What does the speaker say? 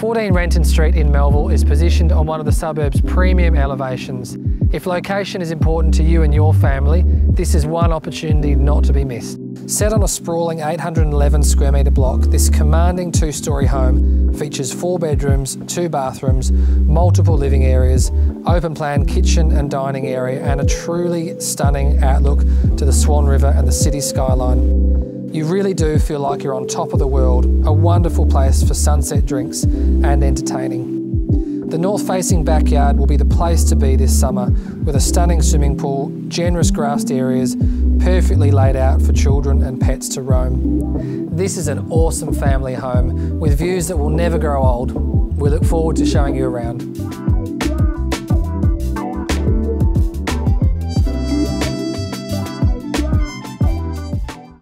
14 Renton Street in Melville is positioned on one of the suburb's premium elevations. If location is important to you and your family, this is one opportunity not to be missed. Set on a sprawling 811 square metre block, this commanding two-storey home features four bedrooms, two bathrooms, multiple living areas, open plan kitchen and dining area and a truly stunning outlook to the Swan River and the city skyline. You really do feel like you're on top of the world, a wonderful place for sunset drinks and entertaining. The north facing backyard will be the place to be this summer with a stunning swimming pool, generous grassed areas, perfectly laid out for children and pets to roam. This is an awesome family home with views that will never grow old. We look forward to showing you around.